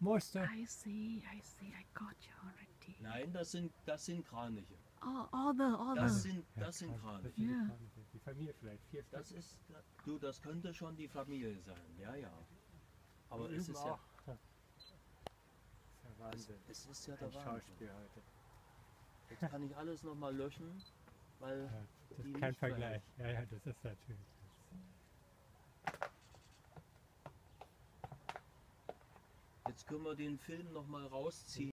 Muster. I see, I see, I got you already. Nein, das sind, das sind Kraniche. Oh, all the, all Das the. sind, Ja, das sind Kran- Kraniche. Ja. Kraniche. Die Familie vielleicht. Vier. Das ist, du, das könnte schon die Familie sein, ja, ja. Aber es ist ja, auch. Das ist ja es, Wahnsinn. es ist ja der Ein Wahnsinn. Schauspiel heute. Jetzt kann ich alles nochmal löschen, weil Ja, das die ist kein Vergleich. Ja, ja, das ist natürlich. Jetzt können wir den Film nochmal rausziehen.